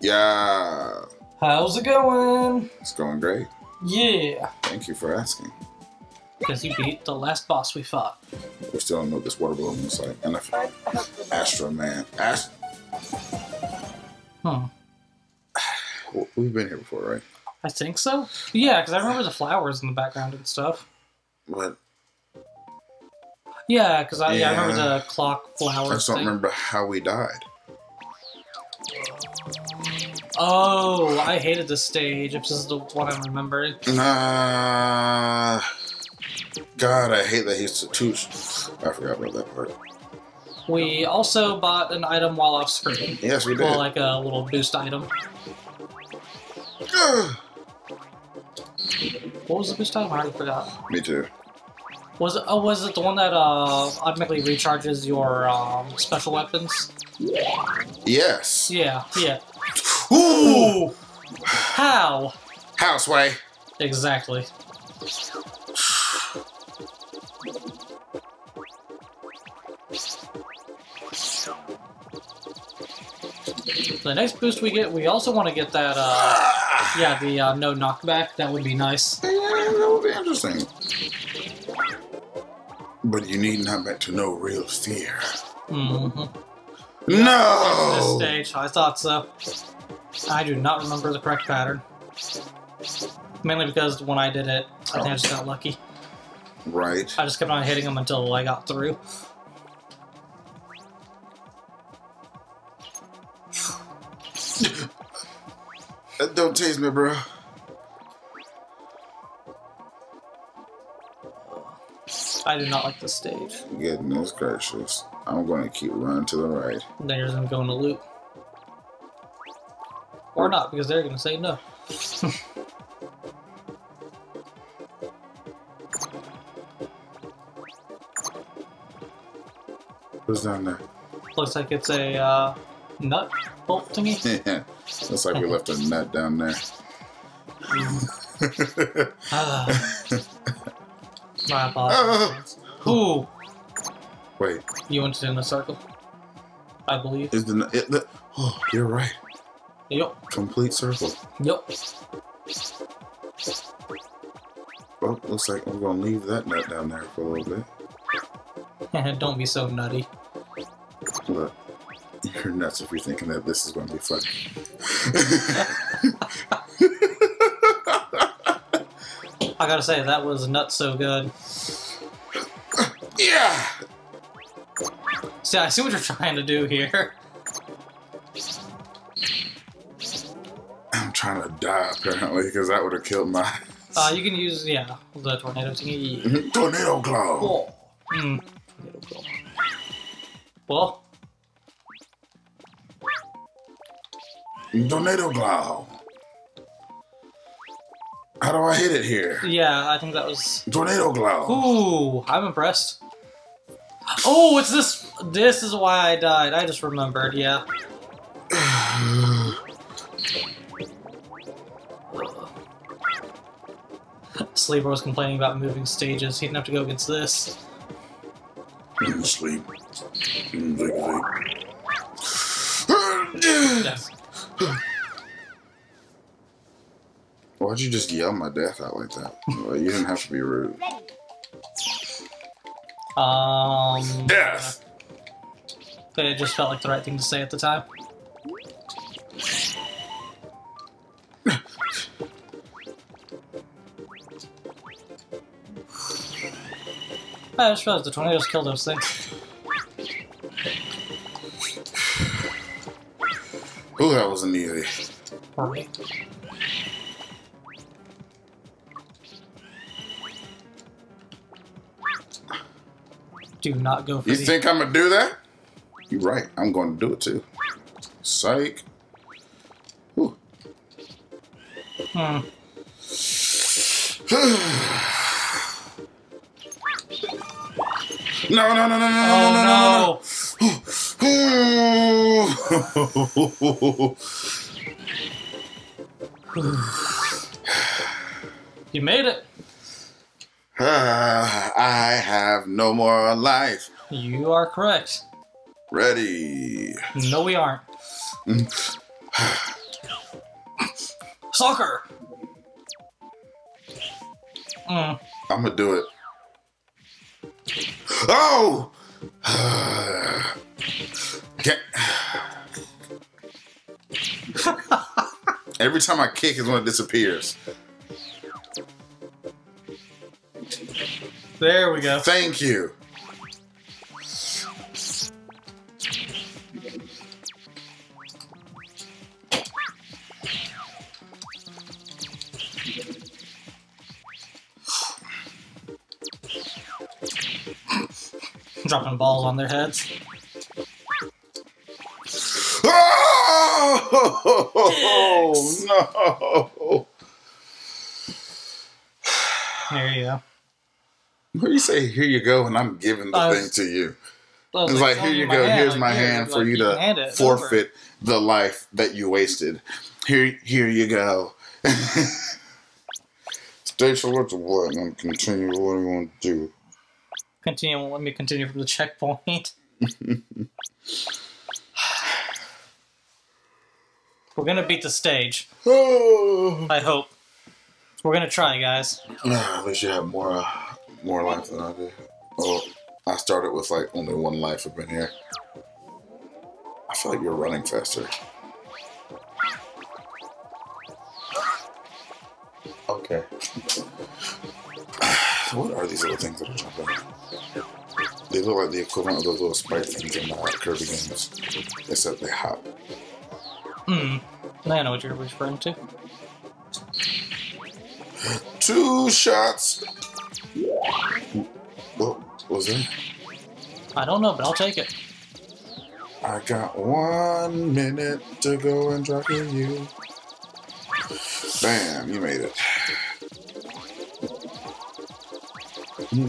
Yeah, How's it going? it's going great. Yeah, Thank you for asking. because you beat the last boss we fought. We still don't know what this water balloon looks like. And if Astro Man, Ast- Hmm. We've been here before, right? I think so. Yeah, because I remember the flowers in the background and stuff. But Yeah, because I, yeah. I remember Yeah. the clock I flowers just don't thing. remember how we died. Oh, I hated this stage. If this is the one I'm remembering. Nah. God, I hate that he's too. I forgot about that part. We also bought an item while off screen. Yes, we did. Well, like a little boost item. What was the boost item? I already forgot. Me too. Was it? Oh, was it the one that uh, automatically recharges your um, special weapons? Yes. Yeah, yeah. Ooh. How? Houseway. Exactly. The next boost we get, we also want to get that, uh. Yeah, the uh, no knockback. That would be nice. Yeah, that would be interesting. But you need not back to know real fear. hmm This No. stage, I thought so. I do not remember the correct pattern. Mainly because when I did it, I think I just got lucky. Right. I just kept on hitting them until I got through. Don't tease me, bro. I do not like this stage. Goodness gracious. I'm going to keep running to the right. Then you're gonna go in a loop. Or not, because they're gonna say no. Who's down there? Looks like it's a uh, nut bolt thingy. Looks like we left a nut down there. My apologies. Ooh, Wait, you went in a circle. I believe. is the, it, the oh, you're right. Yup. Complete circle. Yep. Well, looks like we're gonna leave that nut down there for a little bit. Don't be so nutty. Look, you're nuts if you're thinking that this is gonna be fun. I gotta say, that was not so good. yeah. See, I see what you're trying to do here. I'm trying to die apparently because that would have killed my Uh, you can use, yeah, the tornado thingy. tornado claw. Whoa. Hmm. Tornado claw. Well, Tornado claw. How do I hit it here? yeah, I think that was. Tornado claw. Ooh, I'm impressed. Oh, it's this. This is why I died. I just remembered. Yeah. Sleeper was complaining about moving stages. He didn't have to go against this. Sleep. Sleep, sleep. Why'd you just yell my death out like that? Well, you didn't have to be rude. Um. Death. But it just felt like the right thing to say at the time. I just realized the tornadoes kill those things. Ooh, that wasn't easy. Right. Do not go for You the think I'm gonna do that? You're right. I'm going to do it too. Psych. Ooh. Hmm. No, no, no, no, no, no, no, no, no! no. You made it. I have no more life. You are correct. Ready. No, we aren't. Soccer. Mm. I'm gonna do it. Oh! Get- Every time I kick is when it disappears. There we go. Thank you. Dropping balls on their heads. Oh no! There you go. What do you say? Here you go, and I'm giving the I thing to you. It's like, here you go. hand, Here's like, my hand for like, you can hand it, to it's over. forfeit the life that you wasted. Here, here you go. Stay the button and continue. What you want to do? Continue. Let me continue from the checkpoint. We're gonna beat the stage. Oh, I hope. We're gonna try, guys. least you have more, uh, more life than I do. Oh, I started with like only one life up in here. I feel like you're running faster. Okay. what are these little things that are jumping? They look like the equivalent of those little spike things in the Kirby games, except they hop. Hmm. I know what you're referring to. Two shots. What was that? I don't know, but I'll take it. I got one minute to go and drop you. Bam, you made it.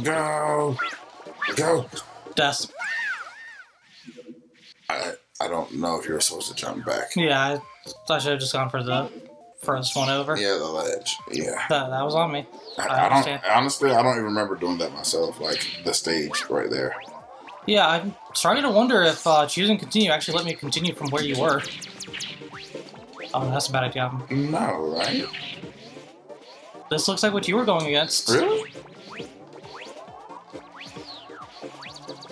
Go. Go. Death. I, I don't know if you're supposed to jump back. Yeah, I, I should have just gone for the first one over. Yeah, the ledge. Yeah. That, that was on me. I I, I don't honestly I don't even remember doing that myself, like the stage right there. Yeah, I'm starting to wonder if uh, choosing continue actually let me continue from where you were. Oh, that's a bad idea. No, right? This looks like what you were going against. Really?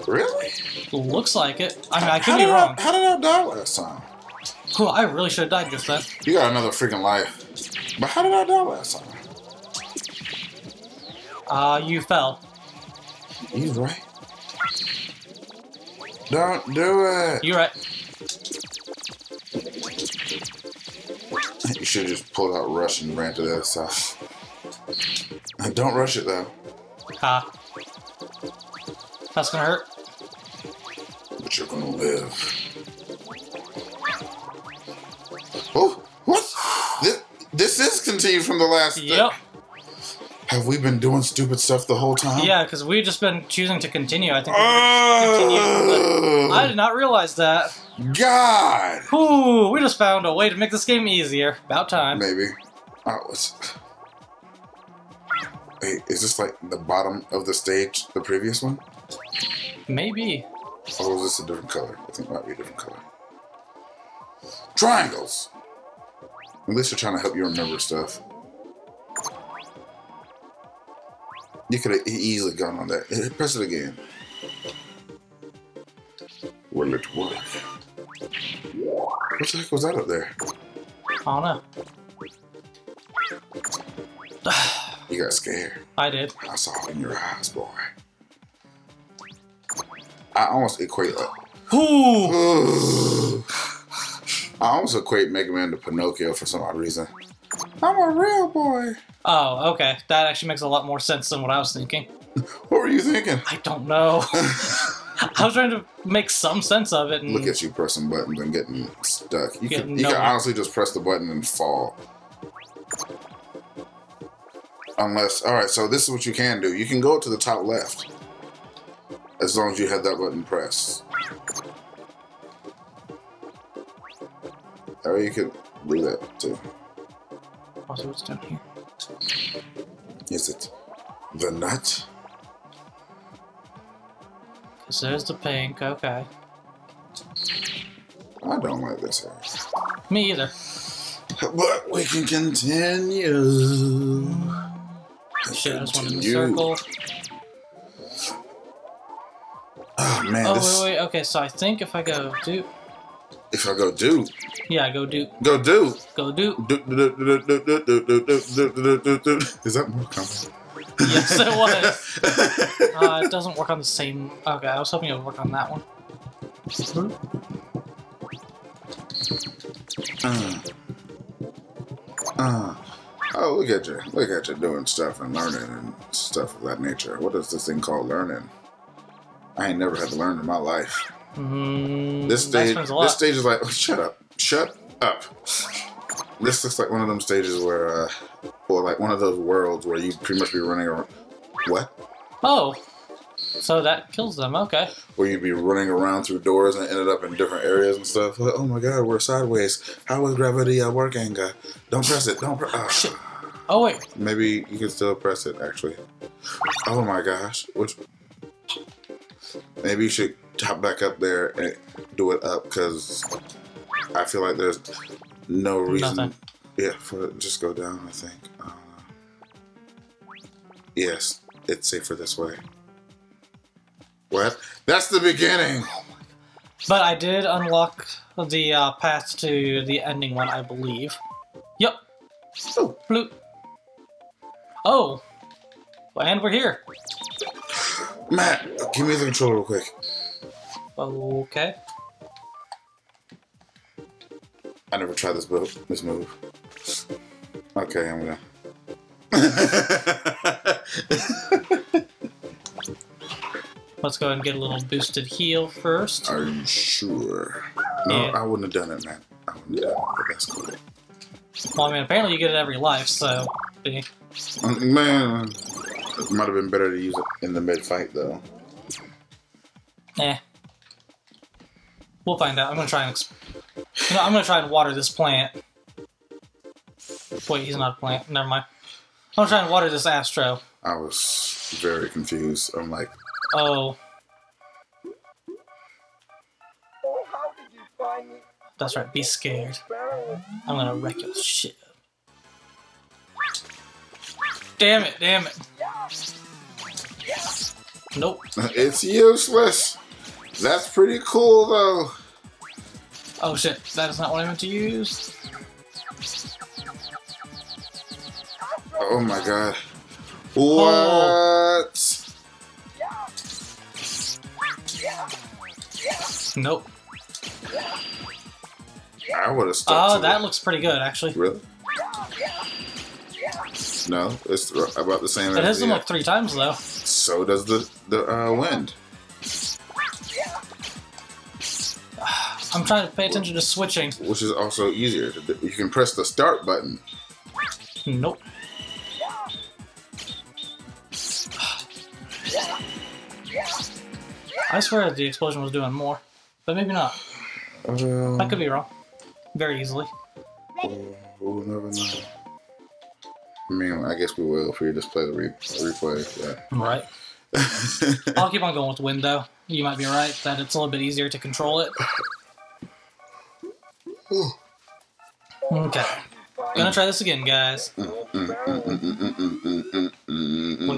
Really? Looks like it. I mean, I could how be wrong. I, how did I die last time? Cool, I really should have died just then. You got another freaking life. But how did I die last time? Uh, you fell. You right. Don't do it. You're right. You should have just pulled out rush and ran to the other side. Don't rush it though. Ha. That's gonna hurt. But you're gonna live. Oh, what? This, this is continued from the last. Yep. Have we been doing stupid stuff the whole time? Yeah, because we've just been choosing to continue. I think. Continue, I oh. did not realize that. God. Ooh, we just found a way to make this game easier. About time. Maybe. Oh, it's... Wait, is this like the bottom of the stage, the previous one? Maybe. Or was this a different color? I think it might be a different color. Triangles! At least they're trying to help you remember stuff. You could have easily gone on that. Press it again. Will it work? What the heck was that up there? I don't know. You got scared. I did. I saw it in your eyes, boy. I almost equate like Ooh. I almost equate Mega Man to Pinocchio for some odd reason. I'm a real boy. Oh, okay. That actually makes a lot more sense than what I was thinking. What were you thinking? I don't know. I was trying to make some sense of it. And Look at you pressing buttons and getting stuck. You Getting could you could honestly just press the button and fall. Unless, all right, so this is what you can do. You can go to the top left, as long as you have that button pressed. Or you could do that too. See what's down here. Is it the nut? This is the pink, okay. I don't like this area. Me either. But we can continue. Shit, I just went in the circle. Oh man, Oh, this, wait, wait, okay, so I think if I go do. if I go do, yeah, go do. Go do. Go do. Is that more common? yes, it was. uh, it doesn't work on the same. Okay, I was hoping it would work on that one. Uh, uh, oh, look at you. Look at you doing stuff and learning and stuff of that nature. What is this thing called learning? I ain't never had to learn in my life. Mm, this stage, this stage is like, oh, shut up shut up. This looks like one of them stages where, uh, or like one of those worlds where you pretty much be running around. What? Oh, so that kills them. Okay. Where you'd be running around through doors and ended up in different areas and stuff. Like, oh my god, we're sideways. How is gravity uh, working? Uh, don't press it. Don't press. Uh, Shit. Oh wait. Maybe you can still press it actually. Oh my gosh. Which maybe you should hop back up there and do it up because I feel like there's no reason. Nothing. Yeah, for it just go down. I think. Uh, yes, it's safer this way. What? That's the beginning. But I did unlock the uh, path to the ending one, I believe. Yep. Oh, Bloop. Oh. And we're here. Matt, give me the controller real quick. Okay. I never tried this move. This move. Okay, I'm gonna. Let's go ahead and get a little boosted heal first. Are you sure? No, Yeah. I wouldn't have done it, man. I wouldn't have done it, but that's cool. Well, I mean, apparently you get it every life, so. Um, Man, it might have been better to use it in the mid fight, though. Eh. We'll find out. I'm gonna try and. Exp- you know, I'm gonna try and water this plant. Wait, he's not a plant. Never mind. I'm gonna try and water this Astro. I was very confused. I'm like, Oh, Oh, how did you find me? that's right. Be scared. I'm gonna wreck your shit. Damn it! Damn it! Nope. it's useless. That's pretty cool, though. Oh shit! That is not what I meant to use. Oh my god. What? Nope. I would have stuck Oh, that it. looks pretty good actually. Really? No, it's about the same It as hits the, them like three times though. So does the the uh, wind. I'm trying to pay attention to switching. which is also easier. You can press the start button. Nope. I swear that the explosion was doing more, but maybe not. Uh, I could be wrong. Very easily. we'll never know. I mean, I guess we will if we just play the re- replay. Right. I'll keep on going with wind though. You might be right that it's a little bit easier to control it. Okay. Gonna try this again, guys. Wait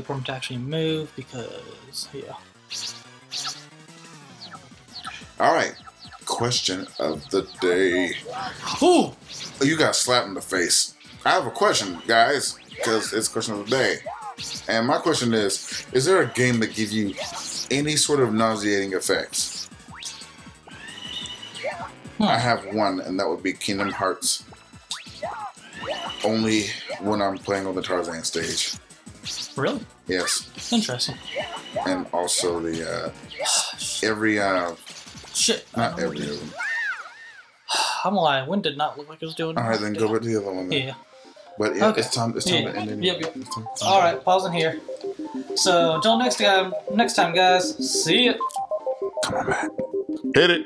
for him to actually move because yeah. All right. Question of the day. Ooh! You got slapped in the face. I have a question, guys, because it's question of the day. And my question is: Is there a game that gives you any sort of nauseating effects? I have one, and that would be Kingdom Hearts. Only when I'm playing on the Tarzan stage. Really? Yes, Interesting. and also the uh, every uh, Shit. not every of them. I'm lying. Wind did not look like it was doing. All right, then go with the other one. Then. Yeah. But yeah, Okay. it's time. It's time Yeah. to end it. Yep, yep. It's time- All right, pausing here. So until next time, next time, guys. See ya. Come on, man. Hit it.